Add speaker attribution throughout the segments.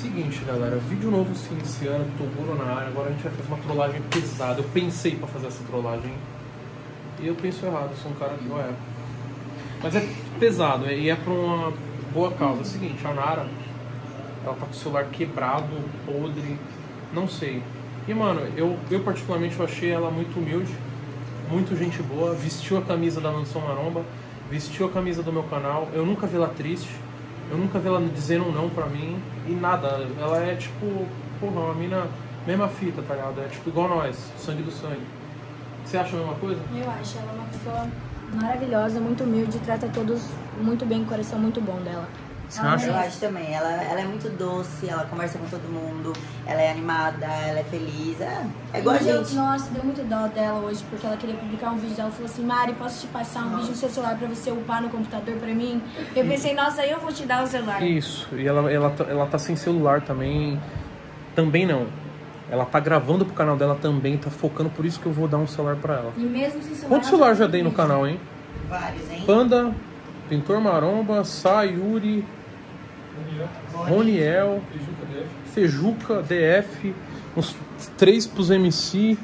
Speaker 1: Seguinte, galera, vídeo novo se iniciando, Toguro na área, agora a gente vai fazer uma trollagem pesada. Eu pensei pra fazer essa trollagem e eu penso errado, eu sou um cara que não é. Mas é pesado e é pra uma boa causa. É o seguinte, a Nara, ela tá com o celular quebrado, podre, não sei. E mano, eu, eu particularmente eu achei ela muito humilde, muito gente boa, vestiu a camisa da Mansão Maromba, vestiu a camisa do meu canal, eu nunca vi ela triste. Eu nunca vi ela dizendo um não pra mim e nada. Ela é tipo, porra, uma mina, mesma fita, tá ligado? É tipo igual nós, sangue do sangue. Você acha a mesma coisa?
Speaker 2: Eu acho ela uma pessoa maravilhosa, muito humilde, trata todos muito bem, coração muito bom dela.
Speaker 1: Você
Speaker 2: Ela
Speaker 1: acha?
Speaker 3: Eu acho também. Ela, ela é muito doce, ela conversa com todo mundo, ela é animada, ela é feliz. É, é igual a
Speaker 2: E deu-
Speaker 3: gente.
Speaker 2: Nossa, deu muito dó dela hoje, porque ela queria publicar um vídeo dela. Falou assim, Mari, posso te passar um vídeo no seu celular pra você upar no computador pra mim? Eu pensei, nossa, eu vou te dar o celular.
Speaker 1: Isso, e ela, ela, tá- ela tá sem celular também. Também não. Ela tá gravando pro canal dela também, tá focando, por isso que eu vou dar um celular pra ela.
Speaker 2: E mesmo sem celular...
Speaker 1: Quantos
Speaker 2: ela
Speaker 1: celular
Speaker 2: tá
Speaker 1: já dei no
Speaker 2: feliz.
Speaker 1: canal, hein?
Speaker 3: Vários, hein?
Speaker 1: Panda, Pintor Maromba, Sayuri, Roniel, Fejuca, DF, uns três pros MC.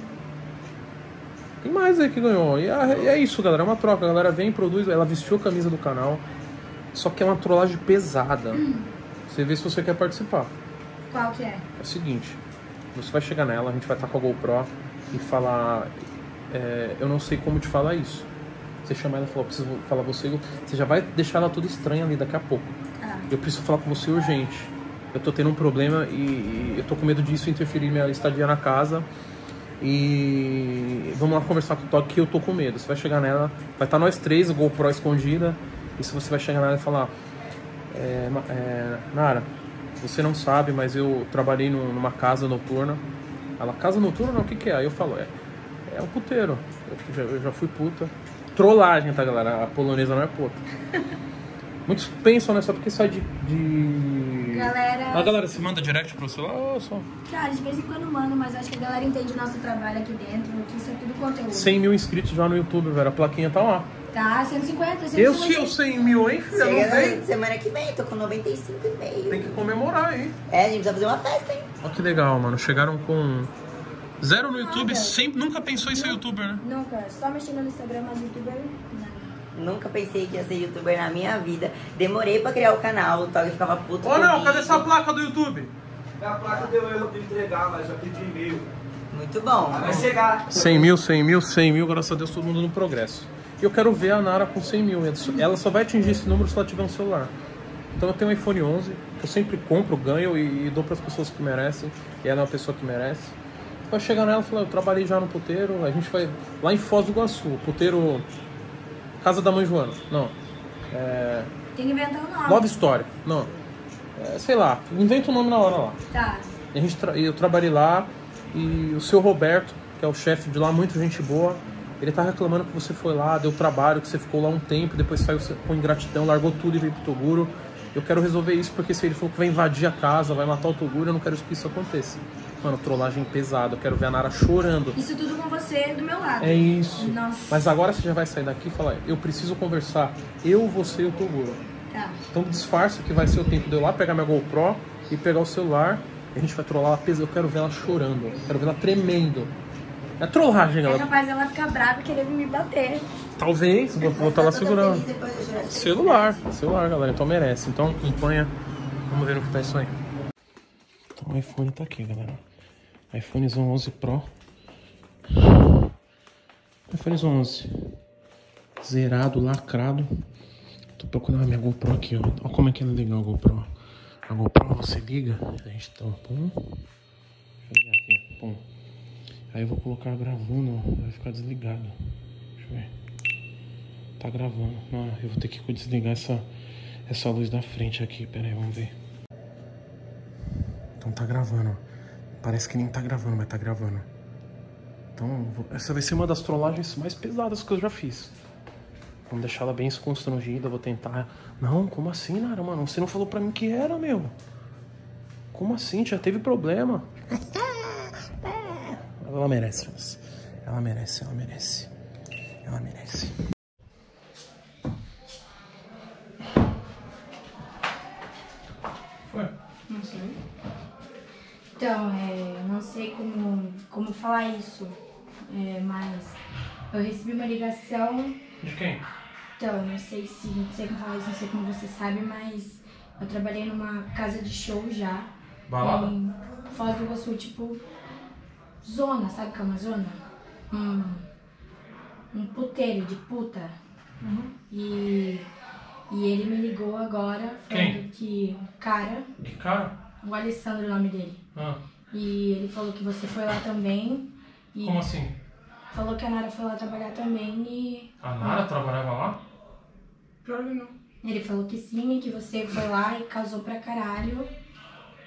Speaker 1: Tem mais aí que ganhou. E é, é isso, galera. É uma troca. A galera vem, produz. Ela vestiu a camisa do canal. Só que é uma trollagem pesada. Você vê se você quer participar.
Speaker 2: Qual que é?
Speaker 1: É o seguinte, você vai chegar nela, a gente vai estar com a GoPro e falar, é, eu não sei como te falar isso. Você chama ela e fala, preciso falar você, você já vai deixar ela toda estranha ali daqui a pouco. Eu preciso falar com você urgente. Eu tô tendo um problema e, e eu tô com medo disso interferir minha estadia na casa. E vamos lá conversar com o Toque que eu tô com medo. Você vai chegar nela, vai estar nós três, a GoPro escondida. E se você vai chegar nela e falar, é, é, Nara, você não sabe, mas eu trabalhei num- numa casa noturna. Ela, casa noturna? O que, que é? Aí eu falo, é, é um puteiro. Eu já, eu já fui puta. Trollagem, tá, galera? A polonesa não é puta. Muitos pensam, né? Só porque sai de. de...
Speaker 2: Galera-
Speaker 1: A galera se manda direct pro celular, oh, só.
Speaker 2: Cara, de vez em quando mando, mas acho que a galera entende o nosso trabalho aqui dentro, que isso é tudo conteúdo.
Speaker 1: 100 mil inscritos já no YouTube, velho. A plaquinha tá lá.
Speaker 2: Tá, 150, 150.
Speaker 1: Eu se eu 100 mil, hein, filho?
Speaker 3: Semana que vem, tô com 95,5.
Speaker 1: Tem que comemorar, hein?
Speaker 3: É, a gente precisa fazer uma festa, hein?
Speaker 1: Olha que legal, mano. Chegaram com zero no YouTube,
Speaker 2: Nada.
Speaker 1: sempre, nunca pensou em ser youtuber, né?
Speaker 2: Nunca, só mexendo no Instagram, mas youtuber, nada.
Speaker 3: Nunca pensei que ia ser youtuber na minha vida. Demorei pra criar o canal, o Tog ficava puto
Speaker 1: Ô não,
Speaker 3: comigo.
Speaker 1: cadê essa placa do YouTube?
Speaker 4: A placa deu erro de entregar, mas já pedi e-mail.
Speaker 3: Muito bom.
Speaker 4: Vai chegar.
Speaker 1: 100 mil, 100 mil, 100 mil, graças a Deus, todo mundo no progresso. E eu quero ver a Nara com 100 mil. Ela só vai atingir esse número se ela tiver um celular. Então eu tenho um iPhone 11, que eu sempre compro, ganho e, e dou para as pessoas que merecem. E ela é uma pessoa que merece. Vai chegar nela e falar, eu trabalhei já no puteiro, a gente vai lá em Foz do Iguaçu, puteiro Casa da Mãe Joana. Não. É,
Speaker 2: Tem que inventar um nome.
Speaker 1: Love Story. Não. É, sei lá, inventa o nome na hora lá.
Speaker 2: Tá.
Speaker 1: E a gente tra- eu trabalhei lá e o seu Roberto, que é o chefe de lá, muito gente boa, ele tá reclamando que você foi lá, deu trabalho, que você ficou lá um tempo, depois saiu com ingratidão, largou tudo e veio pro Toguro. Eu quero resolver isso porque se ele falou que vai invadir a casa, vai matar o Toguro, eu não quero que isso aconteça. Mano, trollagem pesada, eu quero ver a Nara chorando.
Speaker 2: Isso tudo com você do meu lado.
Speaker 1: É isso.
Speaker 2: Nossa.
Speaker 1: Mas agora você já vai sair daqui e falar, eu preciso conversar, eu, você e o Toguro.
Speaker 2: Tá.
Speaker 1: Então disfarça que vai ser o tempo de eu lá pegar minha GoPro e pegar o celular. E a gente vai trollar ela pesada. Eu quero ver ela chorando. Eu quero ver ela tremendo. É trollagem,
Speaker 2: É
Speaker 1: galera.
Speaker 2: capaz dela ficar brava e querer me bater.
Speaker 1: Talvez, vou vou estar lá segurando. Celular, celular, galera. Então merece. Então acompanha. Vamos ver no que tá isso aí. Então o iPhone tá aqui, galera. iPhone 11 Pro. iPhone 11. Zerado, lacrado. Tô procurando a minha GoPro aqui, ó. Olha como é que ela é legal a GoPro. A GoPro você liga, a gente tá, pum. Deixa eu ligar aqui, pum. Aí eu vou colocar gravando, ó, vai ficar desligado. Deixa eu ver. Tá gravando. Não, eu vou ter que desligar essa, essa luz da frente aqui. Pera aí, vamos ver. Então tá gravando. Parece que nem tá gravando, mas tá gravando. Então, essa vai ser uma das trollagens mais pesadas que eu já fiz. Vamos deixar ela bem constrangida, vou tentar. Não, como assim, Nara, mano? Você não falou pra mim que era, meu. Como assim? Já teve problema. Ela merece. Ela merece, ela merece. Ela merece. Foi?
Speaker 5: Não sei.
Speaker 2: Então, é, eu não sei como, como falar isso, é, mas eu recebi uma ligação.
Speaker 1: De quem?
Speaker 2: Então, não sei se não sei como falar isso, não sei como você sabe, mas eu trabalhei numa casa de show já.
Speaker 1: Balada?
Speaker 2: Em Foz do Iguaçu, tipo, zona, sabe o que é uma zona? Um, um puteiro de puta. E, e ele me ligou agora falando
Speaker 1: Quem?
Speaker 2: que o cara,
Speaker 1: Que cara?
Speaker 2: o Alessandro é o nome dele.
Speaker 1: Ah,
Speaker 2: E ele falou que você foi lá também. E
Speaker 1: como assim?
Speaker 2: falou que a Nara foi lá trabalhar também e.
Speaker 1: A Nara trabalhava lá?
Speaker 4: Claro que não.
Speaker 2: Ele falou que sim, que você foi lá e casou pra caralho.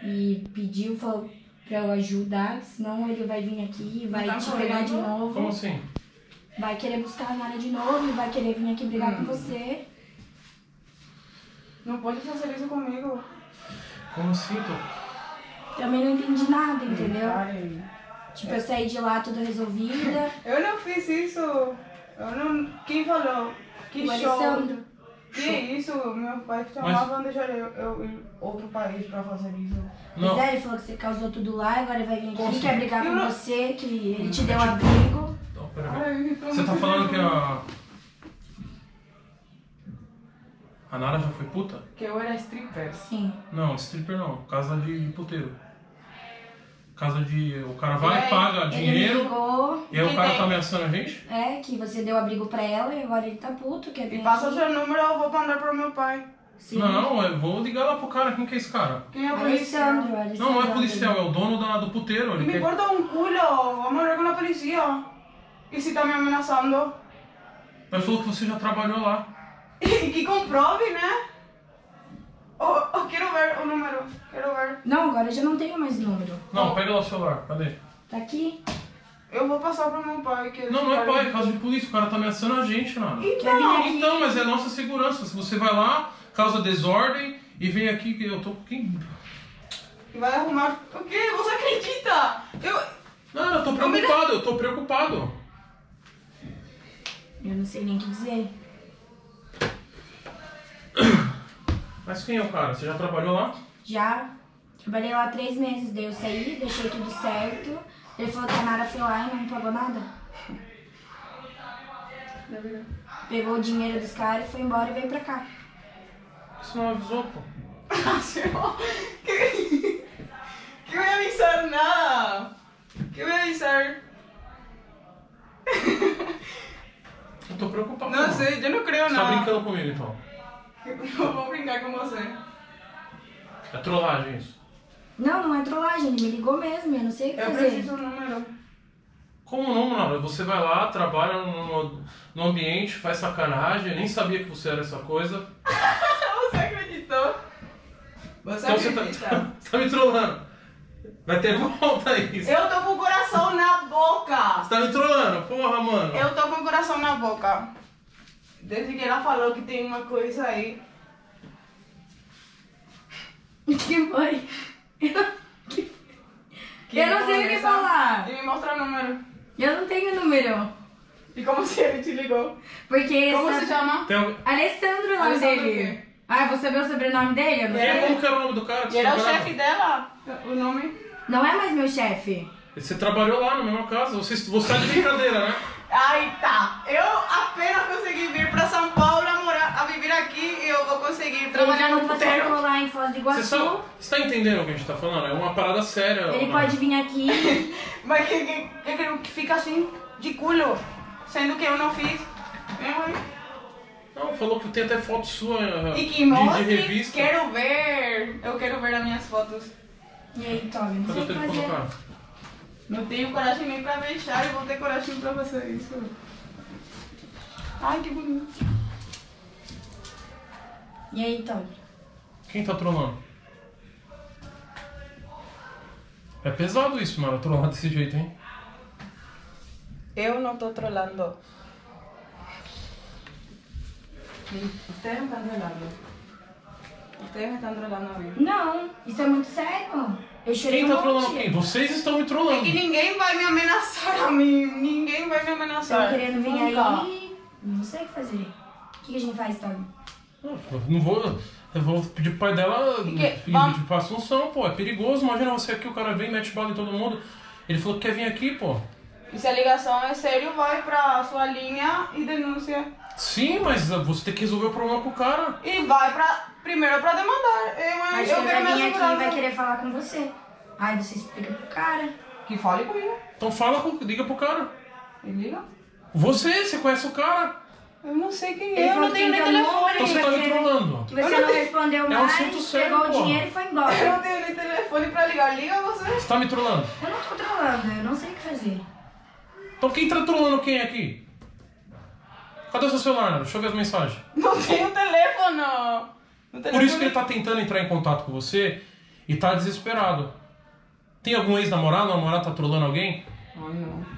Speaker 2: E pediu, falou pra eu ajudar, senão ele vai vir aqui e vai
Speaker 4: Tá
Speaker 2: te pegar de novo.
Speaker 1: Como assim?
Speaker 2: Vai querer buscar a Nara de novo e vai querer vir aqui brigar com você.
Speaker 4: Não pode fazer isso comigo.
Speaker 1: Como assim? Tô...
Speaker 2: Também não entendi nada, entendeu?
Speaker 4: Ai.
Speaker 2: Tipo, eu saí de lá toda resolvida.
Speaker 4: Eu não fiz isso. Eu não. Quem falou? Que
Speaker 2: o
Speaker 4: show?
Speaker 2: Alessandro.
Speaker 4: Que isso? Meu pai que chamava deixar eu, eu ir outro país pra fazer isso.
Speaker 1: Não.
Speaker 2: Pois é, ele falou que você causou tudo lá, agora ele vai vir aqui, quer brigar
Speaker 4: Eu
Speaker 2: com
Speaker 4: não-
Speaker 2: você, que ele te deu abrigo.
Speaker 1: Não.
Speaker 4: Ai, então
Speaker 1: Você tá falando que a. A Nara já foi puta?
Speaker 4: Que eu era stripper.
Speaker 2: Sim.
Speaker 1: Não, stripper não. Casa de puteiro. Casa de. O cara vai,
Speaker 4: É,
Speaker 1: paga dinheiro.
Speaker 2: ligou,
Speaker 1: E aí o cara
Speaker 4: tem?
Speaker 1: tá ameaçando a gente?
Speaker 2: é, que você deu abrigo pra ela e agora ele tá puto, quer vir
Speaker 4: E passa o
Speaker 2: aqui.
Speaker 4: seu número, eu vou mandar pro meu pai.
Speaker 2: Sim.
Speaker 1: Não, eu vou ligar lá pro cara. Quem que é esse cara?
Speaker 4: Quem é o policial?
Speaker 2: Alessandro, Alessandro.
Speaker 1: Não, não é policial, é o dono da, do puteiro. Ele
Speaker 4: Me
Speaker 1: quer...
Speaker 4: importa um culo, vamos hablar com a polícia. E se tá me ameaçando?
Speaker 1: Mas falou que você já trabalhou lá.
Speaker 4: E que comprove, né? Oh, oh, quero ver o número, quero ver.
Speaker 2: Não, agora eu já não tenho mais número.
Speaker 1: Não, pega lá o celular. Cadê?
Speaker 2: Tá aqui.
Speaker 4: Eu vou passar pro meu pai. Que
Speaker 1: Não, não é pai, é caso de polícia. O cara tá ameaçando a gente,
Speaker 2: vir
Speaker 4: Então?
Speaker 1: Então, mas é nossa segurança. Se você vai lá, causa desordem e vem aqui que eu tô. Quem...
Speaker 4: e vai arrumar. O quê? Você acredita? Eu.
Speaker 1: Não, eu tô preocupado, eu tô preocupado.
Speaker 2: Eu não sei nem o que dizer.
Speaker 1: Mas quem é o cara? Você já trabalhou lá?
Speaker 2: Já trabalhei lá três meses, daí eu saí, deixei tudo certo. Ele falou que a Nara foi lá e não pagou nada. Pegou o dinheiro dos caras e foi embora e veio pra cá.
Speaker 1: Você não avisou, pô.
Speaker 4: que, a avisar nada. Que a avisar.
Speaker 1: Eu tô preocupado.
Speaker 4: Não sei, eu não creio
Speaker 1: Você tá brincando comigo então?
Speaker 4: Eu vou brincar com você.
Speaker 1: É trollagem isso.
Speaker 2: Não, não é trollagem, ele me ligou mesmo, eu não sei o que
Speaker 4: Eu
Speaker 2: fazer.
Speaker 4: preciso do número.
Speaker 1: Como não, Nara? Você vai lá, trabalha no, no ambiente, faz sacanagem, eu nem sabia que você era essa coisa.
Speaker 4: Você acreditou? Você
Speaker 1: Então você tá,
Speaker 4: acredita?
Speaker 1: você tá me trollando. Vai ter volta isso.
Speaker 4: Eu tô com o coração na boca.
Speaker 1: Você tá me trollando, porra, mano.
Speaker 4: Eu tô com o coração na boca. Desde que ela falou que tem uma coisa aí.
Speaker 2: O que foi?
Speaker 4: que
Speaker 2: Eu não sei o que falar.
Speaker 4: E me mostra o número.
Speaker 2: Eu não tenho número.
Speaker 4: E como se ele te ligou?
Speaker 2: Porque
Speaker 4: Como
Speaker 2: essa-
Speaker 4: se chama?
Speaker 1: Alguém-
Speaker 2: Alessandro é o nome
Speaker 4: Alessandro
Speaker 2: dele. Ah, vou saber o sobrenome dele? Eu não
Speaker 1: E
Speaker 2: sei.
Speaker 1: como que era o nome do cara? que
Speaker 4: E era o
Speaker 1: você
Speaker 4: chefe dela? O nome?
Speaker 2: Não é mais meu chefe.
Speaker 1: Você trabalhou lá na mesma casa, você, você tá de brincadeira, né?
Speaker 4: Aí tá. Eu trabalhar no
Speaker 2: lá em Foz do
Speaker 1: Você,
Speaker 2: Iguaçu.
Speaker 1: só, você tá entendendo o que a gente tá falando? É uma parada séria.
Speaker 2: Ele
Speaker 1: Nara.
Speaker 2: pode vir aqui.
Speaker 4: Mas que, que, que, que, fica assim, de culo, sendo que eu não fiz. É,
Speaker 1: Não, falou que tem até foto sua
Speaker 4: E que
Speaker 1: de, de revista.
Speaker 4: quero ver. Eu quero ver as minhas fotos.
Speaker 2: E aí, Toby, não
Speaker 1: Cadê o telefone
Speaker 4: tenho coragem nem pra deixar e vou ter coragem pra fazer isso. Ai, que bonito.
Speaker 2: E aí, Toby?
Speaker 1: Quem tá trollando? É pesado isso, mano, trollar desse jeito, hein?
Speaker 4: Eu não tô trolando. Ustedes me están trolando. Ustedes me están trolando a mí.
Speaker 2: Não, isso é muito sério. Eu chorei
Speaker 1: Quem
Speaker 2: um
Speaker 1: tá trolando
Speaker 2: monte.
Speaker 1: quem? Vocês estão me
Speaker 4: É
Speaker 1: trollando.
Speaker 4: que ninguém vai me ameaçar a mim. Ninguém vai me
Speaker 2: Você
Speaker 4: ameaçar.
Speaker 2: tá querendo vir
Speaker 4: Nunca.
Speaker 2: aí. Não sei o que fazer. O que a gente faz, Toby?
Speaker 1: Não vou. Eu vou pedir pro pai dela
Speaker 4: Que-
Speaker 1: ir
Speaker 4: vamos-
Speaker 1: pra Assunção, pô. É perigoso. Imagina você aqui, o cara vem, mete bala em todo mundo. Ele falou que quer vir aqui, pô.
Speaker 4: E se a ligação é sério, vai pra sua linha e denuncia.
Speaker 1: Sim, mas você tem que resolver o problema com o cara.
Speaker 4: E vai pra. Primeiro pra demandar. Eu,
Speaker 2: Mas
Speaker 4: eu
Speaker 2: ele vai vir aqui e vai querer falar com você. Aí você explica pro cara.
Speaker 4: Que fale comigo.
Speaker 1: Então fala, com, liga pro cara.
Speaker 4: Me liga.
Speaker 1: Você, você conhece o cara.
Speaker 4: Eu não sei quem é, eu não tenho nem telefone.
Speaker 1: Então você tá me trollando.
Speaker 2: Que você não respondeu
Speaker 1: É um
Speaker 2: mais,
Speaker 1: assunto sério,
Speaker 2: pegou o
Speaker 1: porra.
Speaker 2: dinheiro e foi
Speaker 4: Eu
Speaker 2: embora.
Speaker 4: não tenho nem telefone pra ligar. Liga você.
Speaker 1: Você tá me trollando.
Speaker 2: Eu não tô trolando, eu não sei o que fazer.
Speaker 1: Então quem tá trollando quem aqui? Cadê o seu celular? Deixa eu ver as mensagens.
Speaker 4: Não tenho telefone. No
Speaker 1: Por isso que ele tá tentando entrar em contato com você e tá desesperado. Tem algum ex-namorado, namorado tá trollando alguém?
Speaker 4: Ai, não.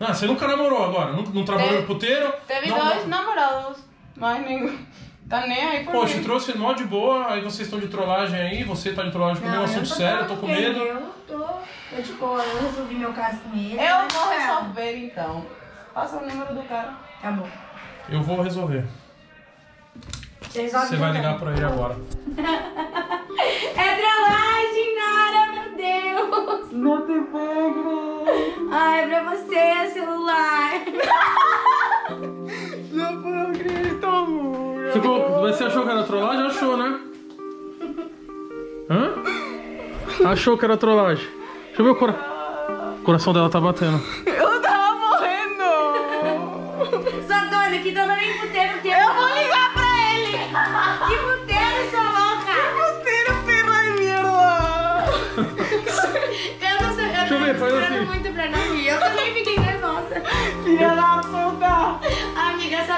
Speaker 1: Ah, você nunca namorou agora? Não, não trabalhou
Speaker 4: Teve-
Speaker 1: no puteiro?
Speaker 4: Teve
Speaker 1: não,
Speaker 4: dois
Speaker 1: não-
Speaker 4: namorados, mas nenhum. Tá nem aí por
Speaker 1: Poxa,
Speaker 4: mim.
Speaker 1: trouxe mó de boa, aí vocês estão de trollagem aí, você tá de trollagem comigo, é um
Speaker 2: eu
Speaker 1: assunto sério, eu tô com medo.
Speaker 2: Eu tô, tô de boa, eu resolvi meu caso com ele.
Speaker 4: Eu vou
Speaker 2: tá.
Speaker 4: resolver então. Passa o número do cara.
Speaker 2: Tá bom.
Speaker 1: Eu vou resolver.
Speaker 2: Você resolve
Speaker 1: Você vai
Speaker 2: também.
Speaker 1: ligar pra ele agora.
Speaker 2: É trollagem, Nara, meu Deus.
Speaker 4: Não te pego.
Speaker 2: Ai, pra você é celular.
Speaker 4: Não puedo acreditar, amor.
Speaker 1: Ficou, você achou que era trollagem? Achou, né? Hã? Achou que era trollagem. Deixa eu ver o cora... o coração dela tá batendo.
Speaker 4: Eu tava morrendo.
Speaker 2: Sua doida, que dona nem puteiro tem.
Speaker 4: Eu vou ligar pra ele.
Speaker 2: Que puteiro,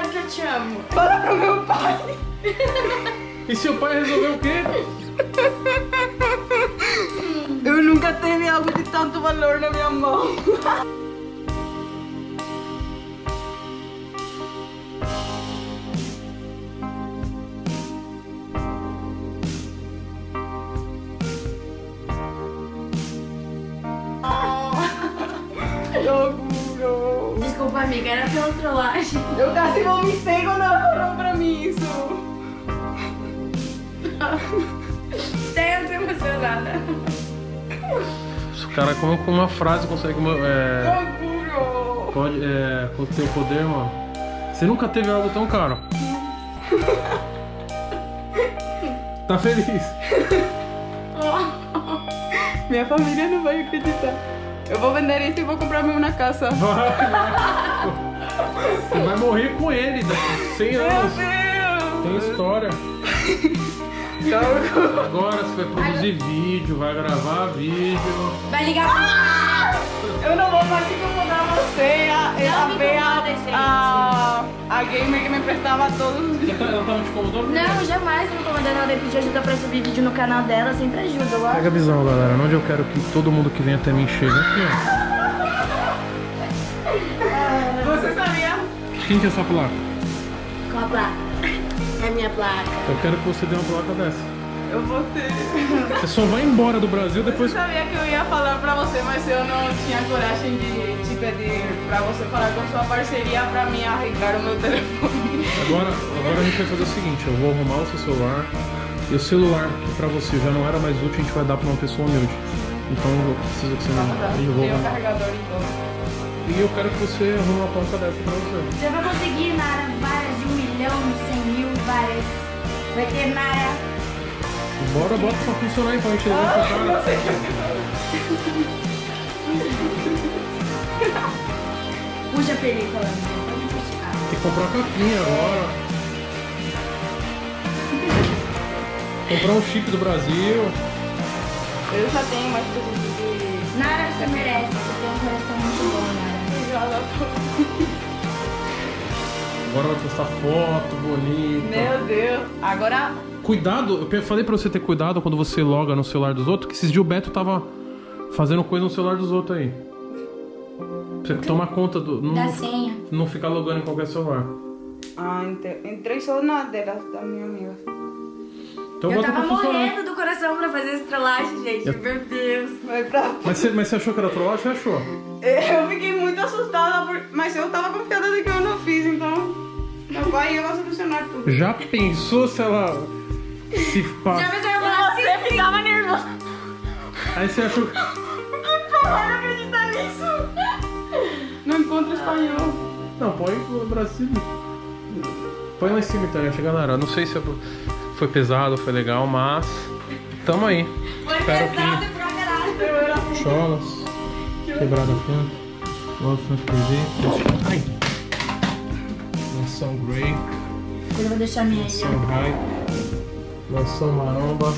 Speaker 2: Sabe que eu te amo.
Speaker 4: Fala pro meu pai.
Speaker 1: E seu pai resolveu o quê?
Speaker 4: Eu nunca teve algo de tanto valor na minha mão.
Speaker 2: Amiga, era pela trollagem.
Speaker 4: Eu quase vomitei quando ela falou pra mim isso.
Speaker 2: Até eu tô emocionada.
Speaker 1: O cara com com uma frase consegue. É,
Speaker 4: Joguro.
Speaker 1: pode, é, com o teu poder, mano. Você nunca teve algo tão caro. Tá feliz?
Speaker 4: Minha família não vai acreditar. Eu vou vender isso e vou comprar meu na
Speaker 1: vai. Você vai morrer com ele daqui 100
Speaker 4: Meu
Speaker 1: anos.
Speaker 4: Deus!
Speaker 1: Tem história.
Speaker 4: Joguro.
Speaker 1: Agora você vai produzir vídeo, vai gravar vídeo.
Speaker 2: Vai ligar pra
Speaker 4: Eu não vou mais incomodar você, a,
Speaker 2: Não
Speaker 4: a
Speaker 2: me
Speaker 4: ver
Speaker 2: incomoda, gente.
Speaker 4: a, a, a gamer que me prestava todos os.
Speaker 1: Ela tava te incomodando?
Speaker 2: Não, jamais me incomodando. Ela pedir ajuda pra subir vídeo no canal dela, sempre ajuda, eu
Speaker 1: Pega a visão, galera. Onde eu quero que todo mundo que vem até mim chegue. Aqui,
Speaker 4: Você sabia?
Speaker 1: ó. Quem que é essa placa?
Speaker 2: Com a placa. É a minha placa.
Speaker 1: Eu quero que você dê uma placa dessa.
Speaker 4: Eu vou ter.
Speaker 1: Você só vai embora do Brasil depois.
Speaker 4: Você sabia que eu ia falar pra você, mas eu não tinha coragem de te pedir pra você falar com sua parceria pra mim arreglar o meu telefone.
Speaker 1: Agora, agora a gente vai fazer o seguinte: eu vou arrumar o seu celular. E o celular que pra você já não era mais útil, a gente vai dar pra uma pessoa humilde. Então eu preciso que você me. Eu vou
Speaker 4: Tem o carregador e tudo.
Speaker 1: E eu quero que você arrume uma placa dessa pra você.
Speaker 2: Você vai conseguir, Nara, várias de um milhão, cem mil, várias. Vai ter Nara.
Speaker 1: Bora, bota pra funcionar então, a gente leva pro cara.
Speaker 2: Puxa a película. Pode puxar.
Speaker 1: Tem que comprar capinha agora. Comprar um chip do Brasil.
Speaker 4: Eu já tenho mais coisas de.
Speaker 2: Nara, você merece. Você tem um coração muito bom, Nara.
Speaker 1: Agora vai postar foto bonita.
Speaker 4: Meu Deus. Agora
Speaker 1: Cuidado, eu falei pra você ter cuidado quando você loga no celular dos outros, que esses dias o Beto tava fazendo coisa no celular dos outros aí. Você tomar conta do. Não,
Speaker 2: Da senha.
Speaker 1: não ficar logando em qualquer celular.
Speaker 4: Ah, entrei só na delas da minha amiga.
Speaker 1: Então
Speaker 2: Eu tava morrendo do coração pra fazer esse trollagem, gente. Meu Deus.
Speaker 4: Vai pra...
Speaker 1: Mas você, mas você achou que era trollagem? Você achou?
Speaker 4: Eu fiquei muito assustada, por... mas eu tava confiada de que eu não fiz, então meu pai ia solucionar tudo.
Speaker 1: Já pensou se ela Se pá.
Speaker 2: Já pensou em
Speaker 4: E
Speaker 2: falar
Speaker 4: você ficava nervoso.
Speaker 1: Aí você achou.
Speaker 4: Porra, não acredita nisso. Não encontro espanhol.
Speaker 1: Não, põe o Brasil. Põe lá em cima então, né? galera. Não sei se foi pesado, foi legal, mas. Tamo aí.
Speaker 2: Foi
Speaker 1: Espero
Speaker 2: pesado
Speaker 1: que.
Speaker 2: pra caralho.
Speaker 1: Cholas. Quebrada tanto. Outro não perder. Ai! Mansão Grey.
Speaker 2: Eu vou deixar minha aí,
Speaker 1: High. Mansão Maromba.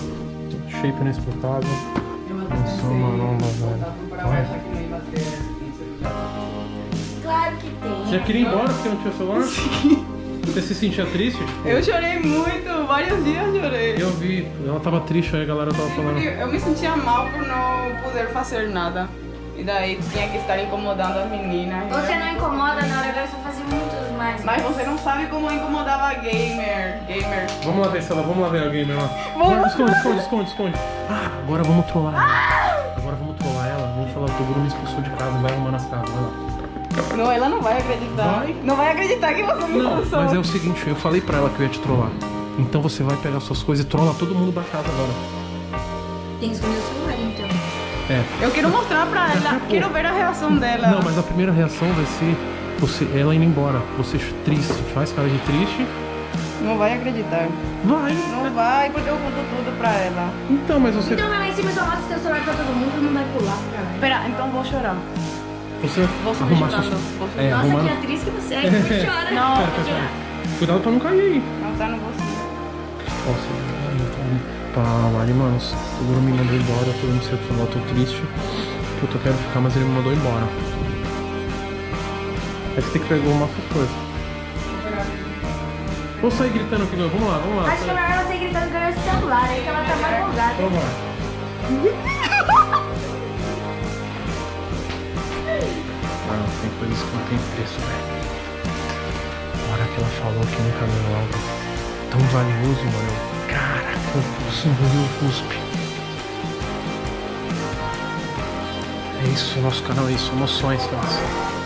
Speaker 1: Shape inexplicável. Mansão Maromba, velho. Olha.
Speaker 2: ó. Claro que tem.
Speaker 1: Você já queria ir embora porque não tinha celular? Você se sentia triste? Tipo,
Speaker 4: Eu chorei muito, vários dias chorei.
Speaker 1: Eu vi, ela tava triste, aí a galera tava falando.
Speaker 4: eu me sentia mal por não poder fazer nada. E daí tinha que estar incomodando as meninas.
Speaker 2: Você não incomoda na hora dessa fazer muitos mais.
Speaker 4: Mas você não sabe como eu incomodava gamer. Gamer.
Speaker 1: Vamos lá ver se ela, vamos lá ver a gamer lá.
Speaker 4: Vamos.
Speaker 1: Esconde, esconde, esconde, esconde. Ah, agora vamos trollar ela. Agora vamos trollar ela. Vamos falar, o Toguro me expulsou de casa, vai arrumar nas casas, vai lá.
Speaker 4: Não, ela não vai acreditar.
Speaker 1: Vai?
Speaker 4: Não vai acreditar que você me
Speaker 1: Não,
Speaker 4: expulsou.
Speaker 1: mas é o seguinte, eu falei pra ela que eu ia te trollar. Então você vai pegar suas coisas e trola todo mundo da casa agora.
Speaker 2: Tem que esconder o celular então.
Speaker 1: É.
Speaker 4: Eu quero mostrar pra
Speaker 1: a
Speaker 4: ela, quero ver a reação dela.
Speaker 1: Não, mas a primeira reação vai ser você, ela indo embora. Você triste, faz cara de triste.
Speaker 4: Não vai acreditar.
Speaker 1: Vai.
Speaker 4: Não vai, porque eu conto tudo pra ela.
Speaker 1: Então, mas você.
Speaker 2: Então vai lá em cima só mostra seu celular pra todo mundo, não vai pular, caralho.
Speaker 4: Pera, então vou chorar.
Speaker 1: Você
Speaker 4: Vou subir
Speaker 1: arrumar
Speaker 4: chorando, subir.
Speaker 1: É,
Speaker 2: Nossa, que atriz que você é, que você chora.
Speaker 4: Não,
Speaker 1: Pera, pera, pera. Cuidado pra não cair aí.
Speaker 4: Não tá no bolsinho.
Speaker 1: Nossa, tá, Mari, mano, o Toguro me mandou embora, eu tô me decepcionado, eu tô triste. Puta, eu quero ficar, mas ele me mandou embora. Aí você tem que pegar uma coisas. Vamos sair gritando aqui, vamos lá, vamos lá.
Speaker 2: Acho que é melhor você gritando ganhar esse celular, aí que ela tá mais empolgada.
Speaker 1: Vamos lá. Mano, tem coisas que não tem preço, velho. A hora que ela falou que nunca ganhou algo tão valioso, mano. Caraca, eu engoliu o cuspe. É isso, nosso canal é isso, emoções, cara.